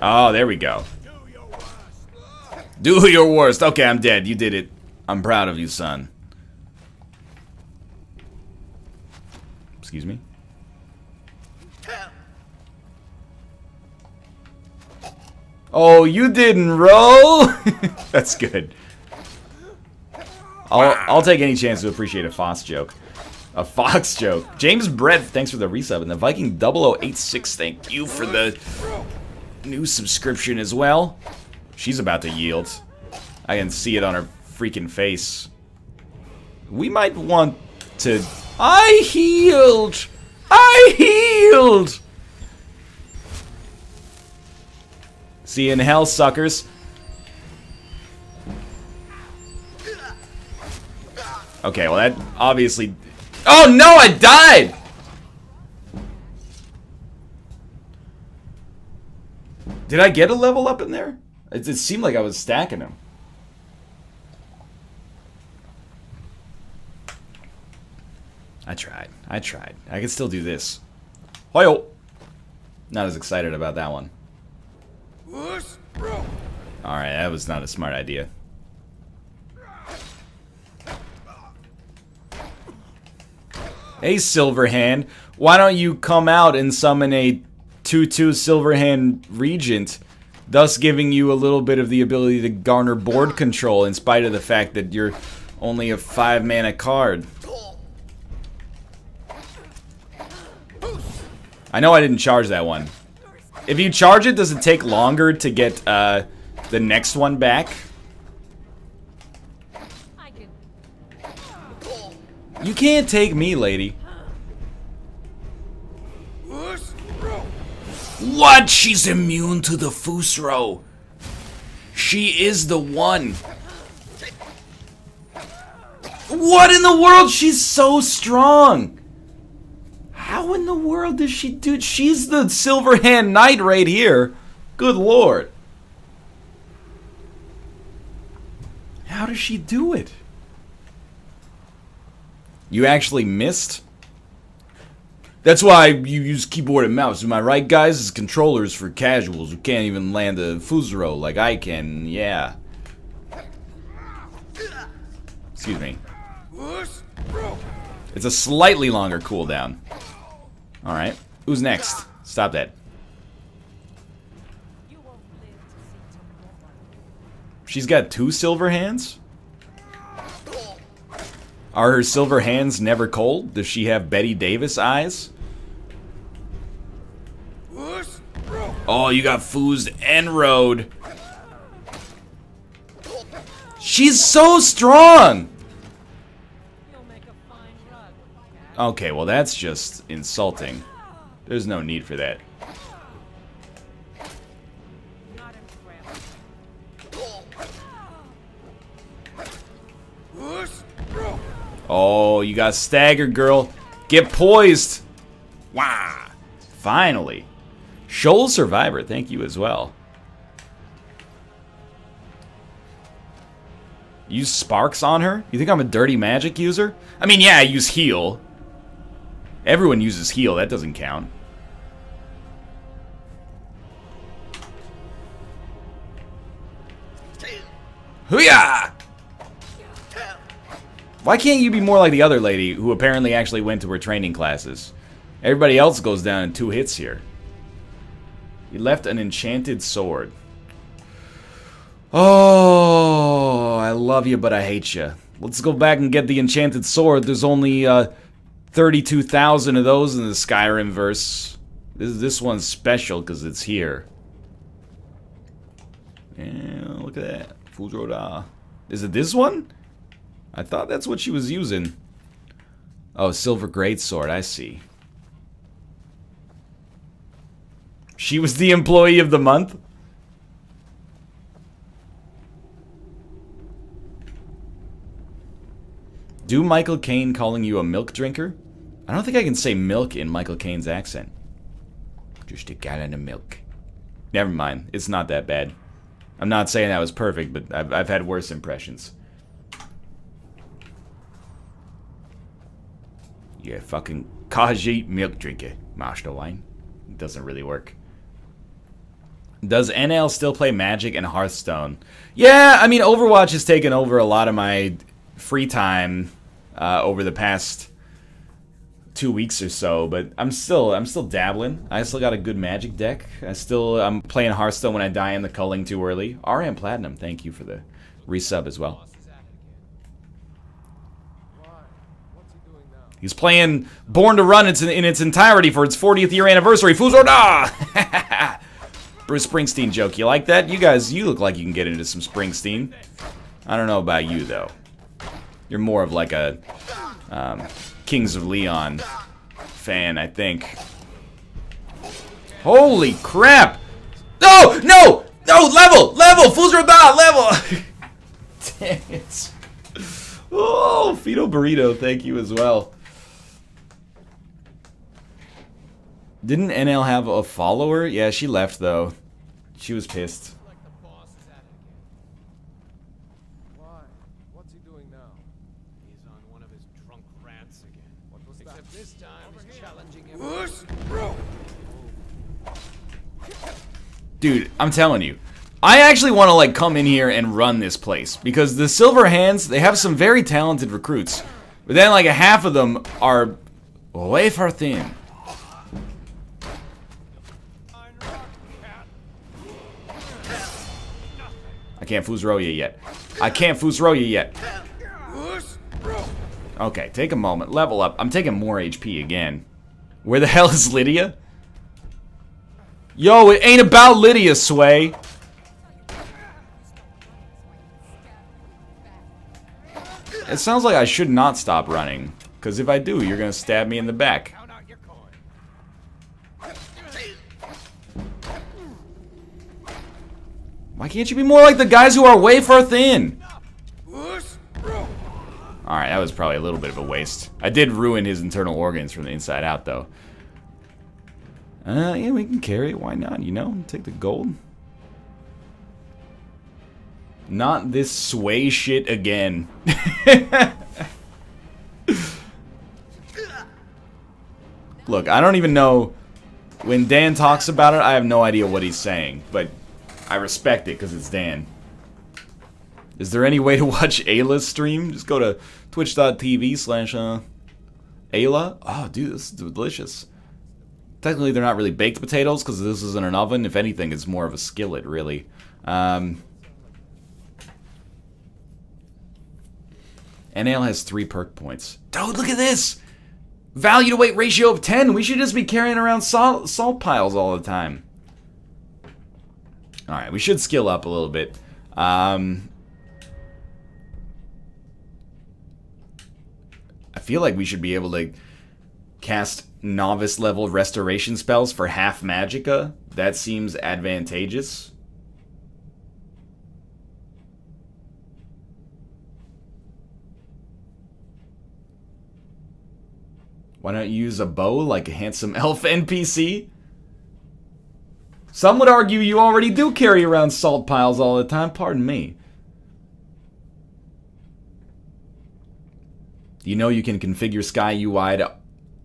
Oh, there we go. Do your worst. Okay, I'm dead. You did it. I'm proud of you, son. Excuse me? Oh, you didn't roll? That's good. I'll, I'll take any chance to appreciate a Fox joke. A Fox joke. James Brett, thanks for the resub. And the Viking 0086, thank you for the new subscription as well. She's about to yield. I can see it on her freaking face. We might want to... I healed! I healed! See you in hell, suckers. Okay, well that obviously... Oh no, I died! Did I get a level up in there? It, it seemed like I was stacking them. I tried. I tried. I can still do this. Hoyo! Not as excited about that one. Alright, that was not a smart idea. Hey, Silverhand. Why don't you come out and summon a 2-2 Silverhand Regent, thus giving you a little bit of the ability to garner board control in spite of the fact that you're only a 5 mana card. I know I didn't charge that one. If you charge it, does it take longer to get uh, the next one back? You can't take me, lady. What? She's immune to the Fusro. She is the one. What in the world? She's so strong. How in the world does she do? She's the Silverhand Knight right here. Good lord. How does she do it? You actually missed? That's why you use keyboard and mouse. Am I right, guys? It's controllers for casuals who can't even land a Fusro like I can. Yeah. Excuse me. It's a slightly longer cooldown. Alright. Who's next? Stop that. She's got two silver hands? Are her silver hands never cold? Does she have Bette Davis eyes? Oh, you got Foozed and Road. She's so strong! Okay, well that's just insulting. There's no need for that. Oh, you got staggered, girl. Get poised. Wow. Finally. Shoal Survivor, thank you as well. Use sparks on her? You think I'm a dirty magic user? I mean, yeah, I use heal. Everyone uses heal, that doesn't count. Hooyah! Why can't you be more like the other lady who apparently actually went to her training classes? Everybody else goes down in two hits here. You left an enchanted sword. Oh, I love you, but I hate you. Let's go back and get the enchanted sword. There's only uh, 32,000 of those in the Skyrim verse. This, this one's special because it's here. Yeah, look at that. Fudroda. Is it this one? I thought that's what she was using. Oh, Silver Greatsword, I see. She was the employee of the month? Do Michael Caine calling you a milk drinker? I don't think I can say milk in Michael Caine's accent. Just a gallon of milk. Never mind. It's not that bad. I'm not saying that was perfect, but I've, I've had worse impressions. You fucking Khajiit milk drinker, Master Wine. Doesn't really work. Does NL still play Magic and Hearthstone? Yeah, I mean, Overwatch has taken over a lot of my free time uh, over the past two weeks or so, but I'm still I'm still dabbling. I still got a good Magic deck. I still I'm playing Hearthstone when I die in the culling too early. RM Platinum, thank you for the resub as well. He's playing Born to Run in its entirety for its 40th year anniversary. Fuzorda! Bruce Springsteen joke. You like that? You guys, you look like you can get into some Springsteen. I don't know about you, though. You're more of like a um, Kings of Leon fan, I think. Holy crap! No! No! No! Level! Level! Fuzorda! Level! Damn it. Oh, Fido Burrito, thank you as well. Didn't NL have a follower? Yeah, she left though. She was pissed. Dude, I'm telling you. I actually want to like come in here and run this place because the Silver Hands, they have some very talented recruits. But then like a half of them are wafer thin. Can't Fuzro you yet. I can't Fuzro you yet. Okay, take a moment. Level up. I'm taking more HP again. Where the hell is Lydia? Yo, it ain't about Lydia, Sway. It sounds like I should not stop running. Because if I do, you're going to stab me in the back. Why can't you be more like the guys who are way far thin? Alright, that was probably a little bit of a waste. I did ruin his internal organs from the inside out, though. Uh, yeah, we can carry it. Why not, you know? Take the gold. Not this sway shit again. Look, I don't even know... When Dan talks about it, I have no idea what he's saying. But I respect it because it's Dan. Is there any way to watch Ayla's stream? Just go to twitch.tv slash uh, Ayla. Oh, dude, this is delicious. Technically, they're not really baked potatoes because this isn't an oven. If anything, it's more of a skillet, really. Um, NL has three perk points. Dude, look at this! Value to weight ratio of 10. We should just be carrying around salt, salt piles all the time. Alright, we should skill up a little bit. Um, I feel like we should be able to cast novice level restoration spells for half magicka. That seems advantageous. Why not use a bow like a handsome elf NPC? Some would argue you already do carry around salt piles all the time. Pardon me. You know you can configure Sky UI to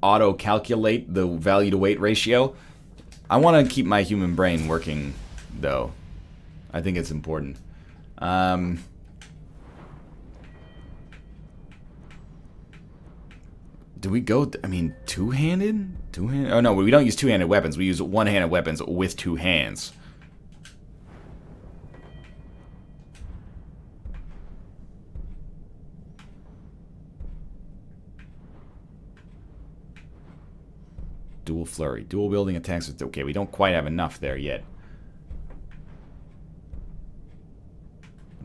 auto-calculate the value-to-weight ratio? I want to keep my human brain working, though. I think it's important. Um, do we go, I mean, two-handed? Two-handed? Oh, no, we don't use two-handed weapons. We use one-handed weapons with two hands. Dual flurry. Dual wielding attacks. Okay, we don't quite have enough there yet.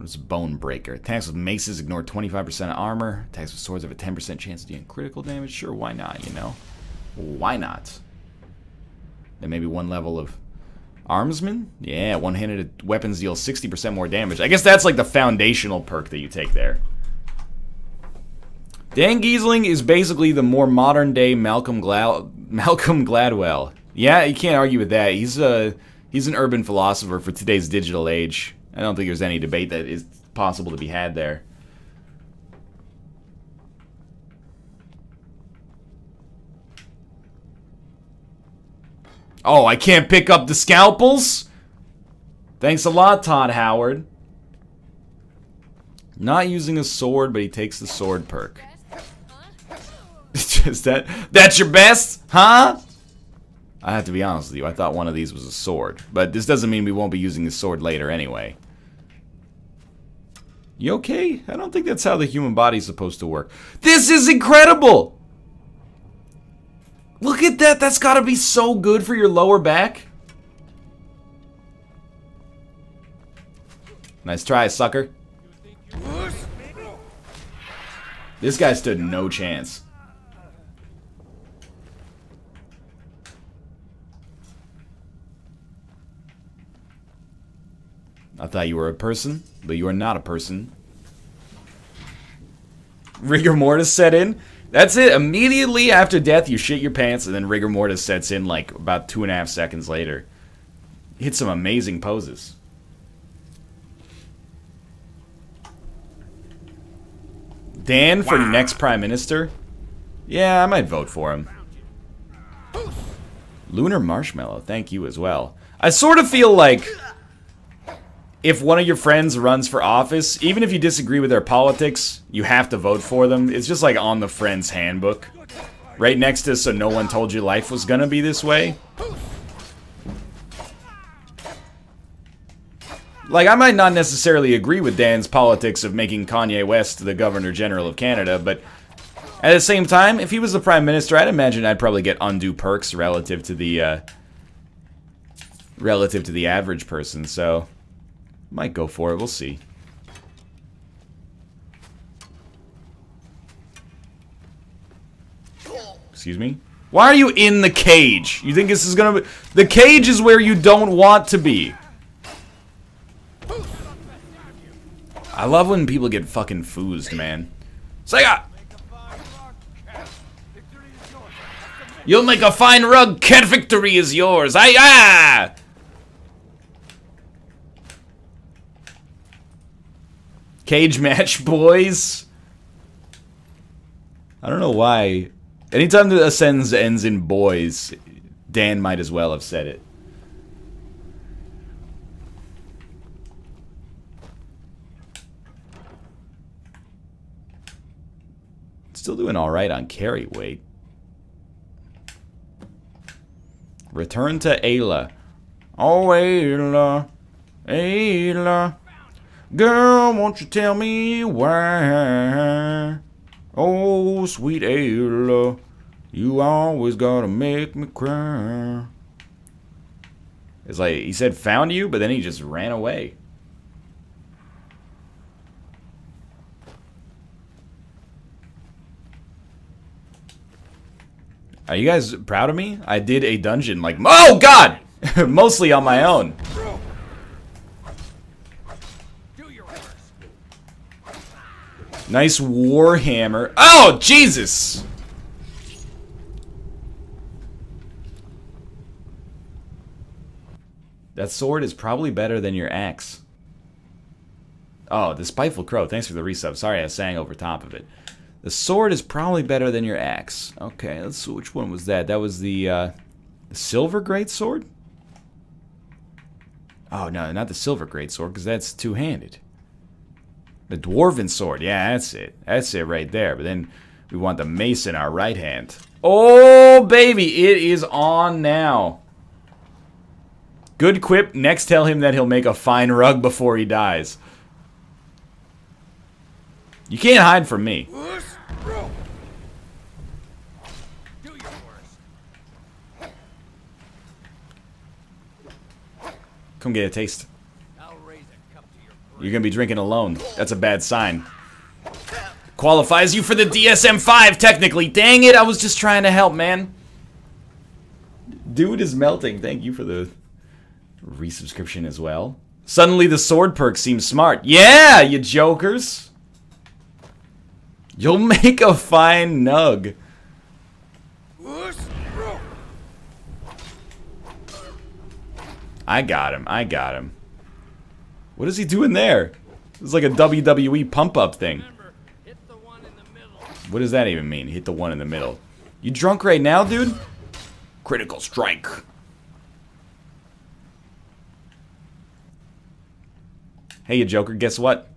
It's Bone Breaker. Attacks with maces ignore 25% of armor. Attacks with swords have a 10% chance of dealing critical damage. Sure, why not, you know? Why not? Then maybe one level of Armsman? Yeah, one-handed weapons deal 60% more damage. I guess that's like the foundational perk that you take there. Dan Gheesling is basically the more modern-day Malcolm, Gla Malcolm Gladwell. Yeah, you can't argue with that. He's a he's an urban philosopher for today's digital age. I don't think there's any debate that is possible to be had there. Oh, I can't pick up the scalpels? Thanks a lot, Todd Howard. Not using a sword, but he takes the sword perk. Just that. That's your best, huh? I have to be honest with you. I thought one of these was a sword, but this doesn't mean we won't be using the sword later anyway. You okay? I don't think that's how the human body's supposed to work. This is incredible! Look at that. That's got to be so good for your lower back. Nice try, sucker. This guy stood no chance. I thought you were a person, but you are not a person. Rigor mortis set in. That's it. Immediately after death, you shit your pants, and then rigor mortis sets in like about two and a half seconds later. Hit some amazing poses. Dan for wow. next prime minister? Yeah, I might vote for him. Lunar Marshmallow, thank you as well. I sort of feel like if one of your friends runs for office, even if you disagree with their politics, you have to vote for them. It's just like on the friend's handbook. Right next to so no one told you life was gonna be this way. Like, I might not necessarily agree with Dan's politics of making Kanye West the Governor General of Canada, but at the same time, if he was the Prime Minister, I'd imagine I'd probably get undue perks relative to the, uh, relative to the average person, so might go for it. We'll see. Excuse me? Why are you in the cage? You think this is gonna be... The cage is where you don't want to be. I love when people get fucking foozed, man. Sega! You'll make a fine rug, cat victory is yours. Aye, ah! Cage match, boys. I don't know why. Anytime the sentence ends in boys, Dan might as well have said it. Still doing alright on carry weight. Return to Aela. Oh, Ayla. Ayla. Girl, won't you tell me why? Oh, sweet Ayla, you always gotta make me cry. It's like, he said found you, but then he just ran away. Are you guys proud of me? I did a dungeon like, oh god! Mostly on my own. Nice warhammer. Oh, Jesus! That sword is probably better than your axe. Oh, the Spiteful Crow. Thanks for the resub. Sorry I sang over top of it. The sword is probably better than your axe. Okay, let's see. Which one was that? That was the, uh, the Silver Great Sword? Oh, no, not the Silver Great Sword, because that's two-handed. The Dwarven Sword. Yeah, that's it. That's it right there. But then we want the mace in our right hand. Oh, baby. It is on now. Good quip. Next, tell him that he'll make a fine rug before he dies. You can't hide from me. Come get a taste. You're gonna be drinking alone. That's a bad sign. Qualifies you for the DSM-5, technically. Dang it, I was just trying to help, man. Dude is melting. Thank you for the resubscription as well. Suddenly the sword perk seems smart. Yeah, you jokers. You'll make a fine nug. I got him. I got him. What is he doing there? It's like a WWE pump-up thing. What does that even mean? Hit the one in the middle. You drunk right now, dude? Critical strike. Hey, you Joker, guess what?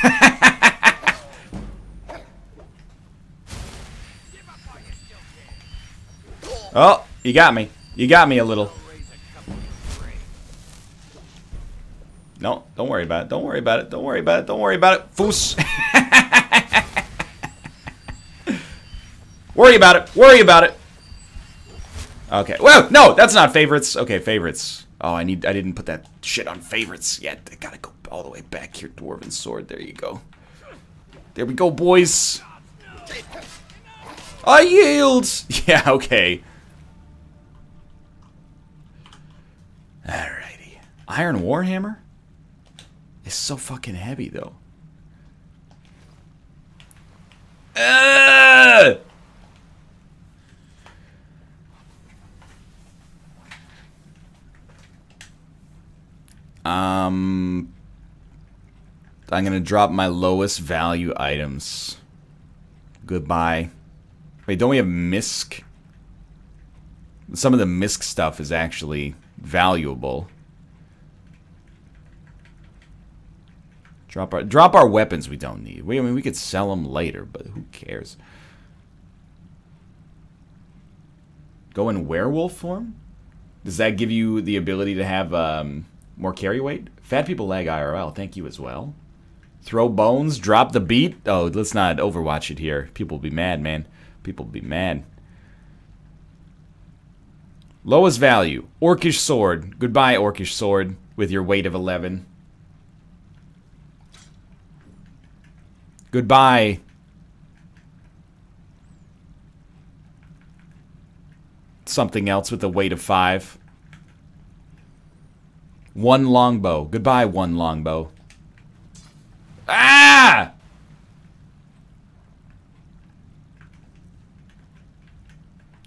oh, you got me. You got me a little. No, don't worry about it. Don't worry about it. Don't worry about it. Don't worry about it. Foos. worry about it. Worry about it. Okay. Well, no, that's not favorites. Okay, favorites. Oh, I need. I didn't put that shit on favorites yet. I gotta go all the way back here. Dwarven sword. There you go. There we go, boys. I yield. Yeah. Okay. Iron Warhammer. It's so fucking heavy, though. Uh! Um, I'm gonna drop my lowest value items. Goodbye. Wait, don't we have MISC? Some of the MISC stuff is actually valuable. Drop our drop our weapons we don't need. We I mean we could sell them later, but who cares? Go in werewolf form? Does that give you the ability to have um, more carry weight? Fat people lag IRL. Thank you as well. Throw bones, drop the beat. Oh, let's not overwatch it here. People will be mad, man. People will be mad. Lowest value. Orcish sword. Goodbye, Orcish sword, with your weight of 11. Goodbye. Something else with a weight of 5. One longbow. Goodbye, one longbow. Ah!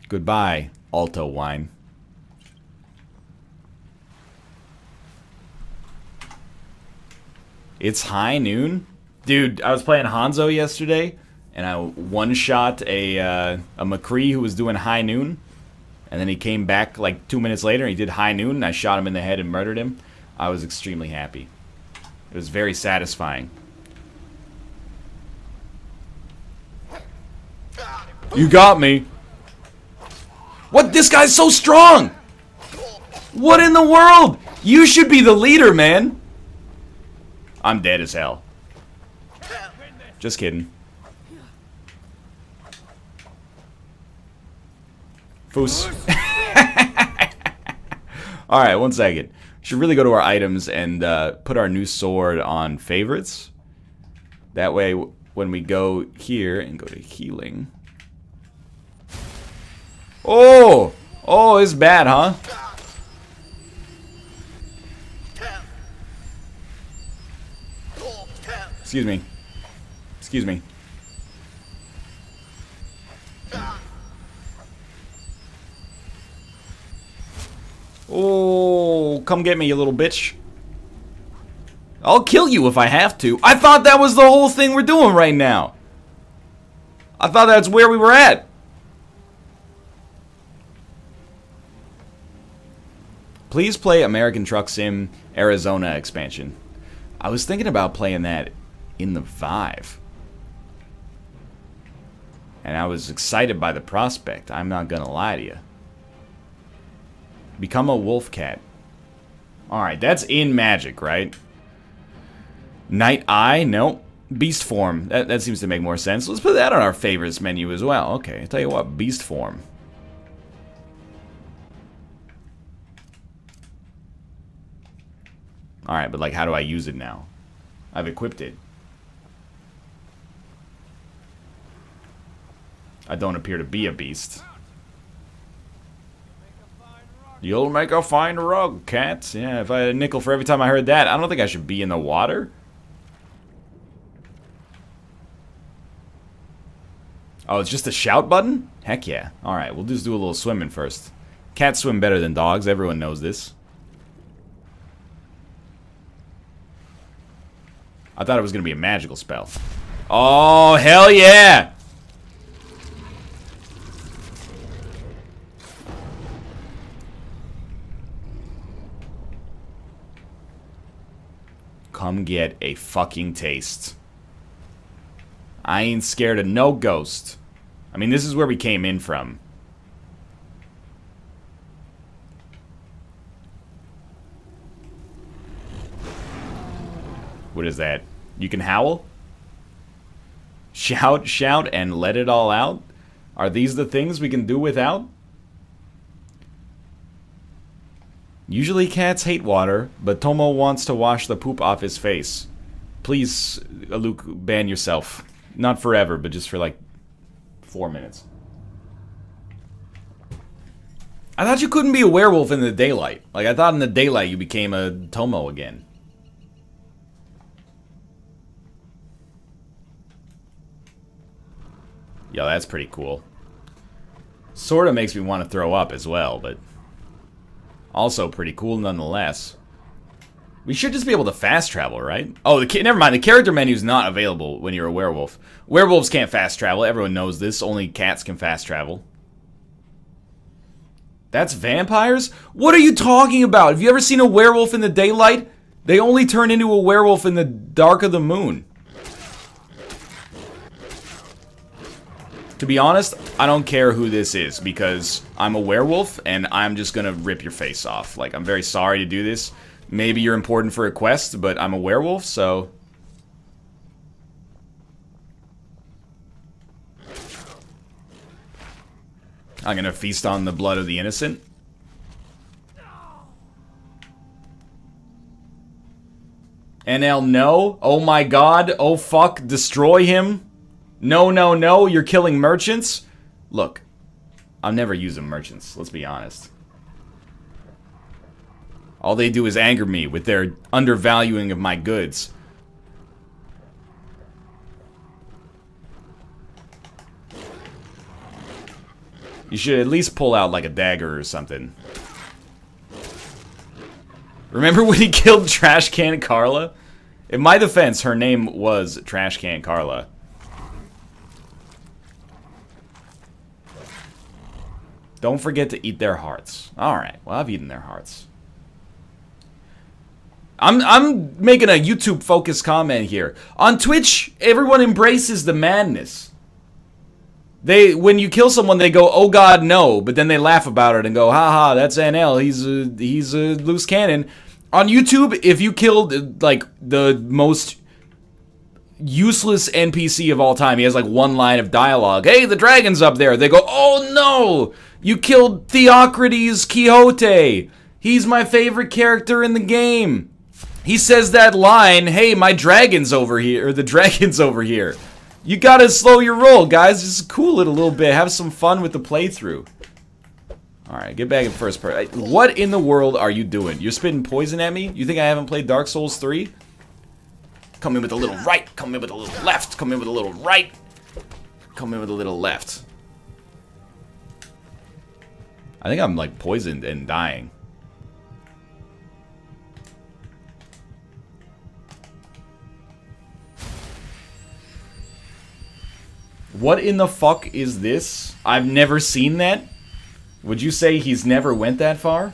Goodbye, Alto wine. It's high noon? Dude, I was playing Hanzo yesterday, and I one-shot a, uh, a McCree who was doing high noon. And then he came back like two minutes later, and he did high noon, and I shot him in the head and murdered him. I was extremely happy. It was very satisfying. You got me. What? This guy's so strong! What in the world? You should be the leader, man. I'm dead as hell. Just kidding. Foos. Alright, one second. Should really go to our items and uh, put our new sword on favorites. That way, when we go here and go to healing... Oh! Oh, it's bad, huh? Excuse me. Excuse me. Oh, come get me, you little bitch. I'll kill you if I have to. I thought that was the whole thing we're doing right now. I thought that's where we were at. Please play American Truck Sim Arizona expansion. I was thinking about playing that in the Vive. And I was excited by the prospect. I'm not going to lie to you. Become a wolf cat. Alright, that's in magic, right? Night Eye? Nope. Beast form. That, that seems to make more sense. Let's put that on our favorites menu as well. Okay, I'll tell you what. Beast form. Alright, but like how do I use it now? I've equipped it. I don't appear to be a beast. You'll make a fine rug, cats. Yeah, if I had a nickel for every time I heard that, I don't think I should be in the water. Oh, it's just a shout button? Heck yeah. Alright, we'll just do a little swimming first. Cats swim better than dogs, everyone knows this. I thought it was going to be a magical spell. Oh, hell yeah! Come get a fucking taste. I ain't scared of no ghost. I mean, this is where we came in from. What is that? You can howl? Shout, shout, and let it all out? Are these the things we can do without? Usually cats hate water, but Tomo wants to wash the poop off his face. Please, Luke, ban yourself. Not forever, but just for like four minutes. I thought you couldn't be a werewolf in the daylight. Like, I thought in the daylight you became a Tomo again. Yo, that's pretty cool. Sort of makes me want to throw up as well, but also pretty cool nonetheless. We should just be able to fast travel, right? Oh, the never mind. The character menu is not available when you're a werewolf. Werewolves can't fast travel. Everyone knows this. Only cats can fast travel. That's vampires? What are you talking about? Have you ever seen a werewolf in the daylight? They only turn into a werewolf in the dark of the moon. To be honest, I don't care who this is because I'm a werewolf and I'm just gonna rip your face off. Like, I'm very sorry to do this. Maybe you're important for a quest, but I'm a werewolf, so... I'm gonna feast on the blood of the innocent. NL, no. Oh my god. Oh fuck. Destroy him. No, no, no, you're killing merchants? Look, I'm never using merchants, let's be honest. All they do is anger me with their undervaluing of my goods. You should at least pull out like a dagger or something. Remember when he killed Trash Can Carla? In my defense, her name was Trash Can Carla. Don't forget to eat their hearts. Alright, well, I've eaten their hearts. I'm, I'm making a YouTube focused comment here. On Twitch, everyone embraces the madness. They, when you kill someone, they go, "Oh God, no!" But then they laugh about it and go, "Ha ha, that's NL. He's a he's a loose cannon." On YouTube, if you killed like the most useless NPC of all time, he has like one line of dialogue. Hey, the dragon's up there. They go, "Oh no!" You killed Theocrides Quixote. He's my favorite character in the game. He says that line, hey, my dragon's over here, or the dragon's over here. You gotta slow your roll, guys. Just cool it a little bit. Have some fun with the playthrough. Alright, get back in first person. What in the world are you doing? You're spitting poison at me? You think I haven't played Dark Souls 3? Come in with a little right, come in with a little left, come in with a little right, come in with a little left. I think I'm like poisoned and dying. What in the fuck is this? I've never seen that. Would you say he's never went that far?